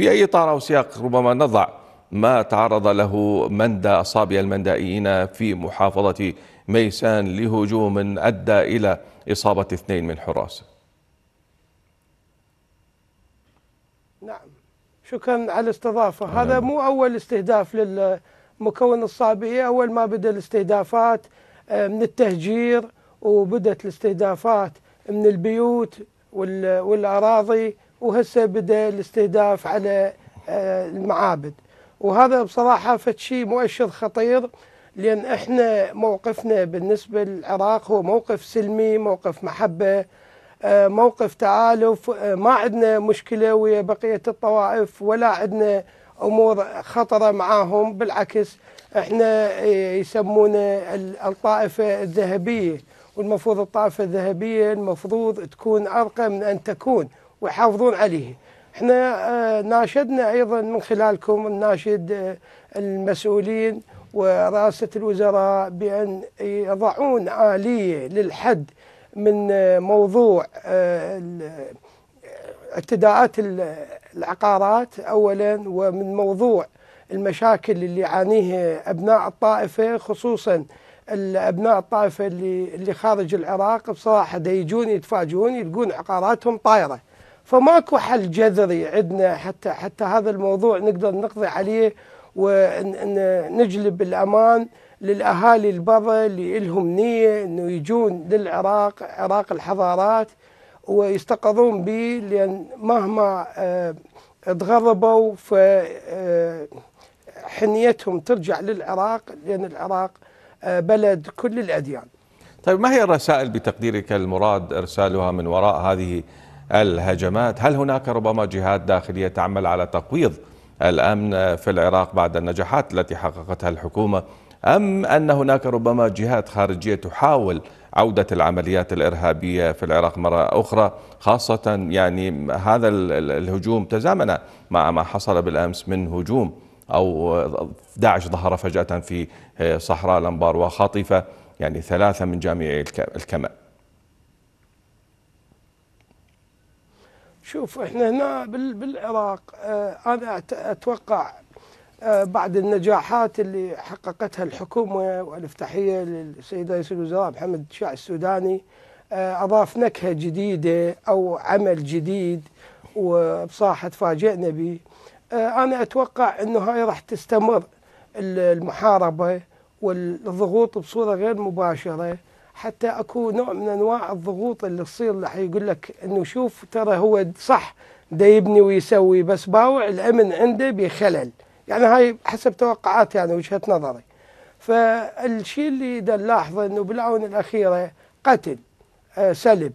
في أي إطار أو سياق ربما نضع ما تعرض له مندى أصابع المندائيين في محافظة ميسان لهجوم أدى إلى إصابة اثنين من حراسه نعم. شكرا على الاستضافة. هذا مو أول استهداف للمكون الصابئي. أول ما بدأ الاستهدافات آه، من التهجير وبدأت الاستهدافات من البيوت والأراضي وهسه بدأ الاستهداف على آه، المعابد. وهذا بصراحة شيء مؤشر خطير لأن إحنا موقفنا بالنسبة للعراق هو موقف سلمي موقف محبة آه، موقف تعالف آه، ما عندنا مشكلة ويا بقية الطوائف ولا عندنا أمور خطرة معاهم. بالعكس إحنا يسمونا الطائفة الذهبية. والمفروض الطائفة الذهبية المفروض تكون أرقى من أن تكون. ويحافظون عليه. إحنا آه، ناشدنا أيضا من خلالكم ناشد المسؤولين ورئاسة الوزراء بأن يضعون آلية للحد من موضوع آه، اعتداءات العقارات أولا ومن موضوع المشاكل اللي يعانيها أبناء الطائفة خصوصا الأبناء الطائفة اللي, اللي خارج العراق بصراحة يجون يتفاجئون يلقون عقاراتهم طايرة. فماكو حل جذري عندنا حتى حتى هذا الموضوع نقدر نقضي عليه ونجلب الأمان للأهالي البرة اللي لهم نية أنه يجون للعراق عراق الحضارات ويستقرون به لأن مهما آه، تغربوا فحنيتهم آه، ترجع للعراق لأن العراق آه، بلد كل الأديان. طيب ما هي الرسائل بتقديرك المراد إرسالها من وراء هذه الهجمات. هل هناك ربما جهات داخلية تعمل على تقويض الأمن في العراق بعد النجاحات التي حققتها الحكومة؟ أم أن هناك ربما جهات خارجية تحاول عودة العمليات الإرهابية في العراق مرة أخرى خاصة يعني هذا الهجوم تزامن مع ما حصل بالأمس من هجوم أو داعش ظهر فجأة في صحراء الأنبار وخاطفة يعني ثلاثة من جامعي الكماء. شوف إحنا هنا بالعراق آه، أنا أتوقع آه، بعد النجاحات اللي حققتها الحكومة والافتتاحية للسيد رئيس الوزراء محمد شاع السوداني آه، أضاف نكهة جديدة أو عمل جديد وبصراحة تفاجئنا به. أنا أتوقع أنه هاي راح تستمر المحاربة والضغوط بصورة غير مباشرة. حتى أكو نوع من أنواع الضغوط اللي تصير. اللي حيقول لك إنه شوف ترى هو صح ده يبني ويسوي بس باوع الأمن عنده بخلل. يعني هاي حسب توقعاتي يعني وجهة نظري. فالشيء اللي دا نلاحظه إنه بالاونه الأخيرة قتل آه سلب.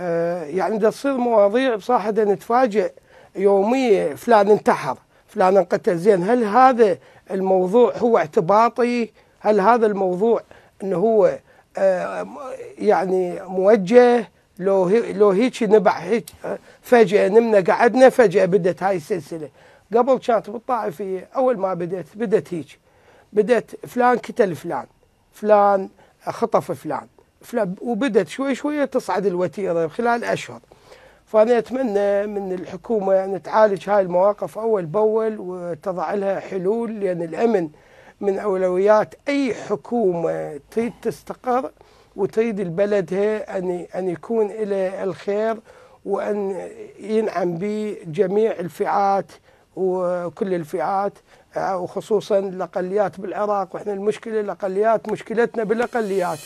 آه يعني دا تصير مواضيع بصراحه دا نتفاجئ يوميا فلان انتحر فلان انقتل. زين هل هذا الموضوع هو اعتباطي؟ هل هذا الموضوع إنه هو يعني موجه لو لو هيك نبع هيك آه، فجأة نمنا قعدنا فجأة بدت هاي السلسلة. قبل كانت بالطائفية أول ما بدأت بدأت هيك. بدأت فلان قتل فلان فلان خطف فلان فلان وبدت شوي شوي تصعد الوتيرة خلال أشهر. فأنا أتمنى من الحكومة أن تعالج هاي المواقف أول بأول وتضع لها حلول لأن الأمن من أولويات أي حكومة تريد تستقر وتريد البلد أن أن يكون إلى الخير وأن ينعم به جميع الفئات وكل الفئات آه، وخصوصا الاقليات بالعراق. وإحنا المشكلة الاقليات مشكلتنا بالأقليات.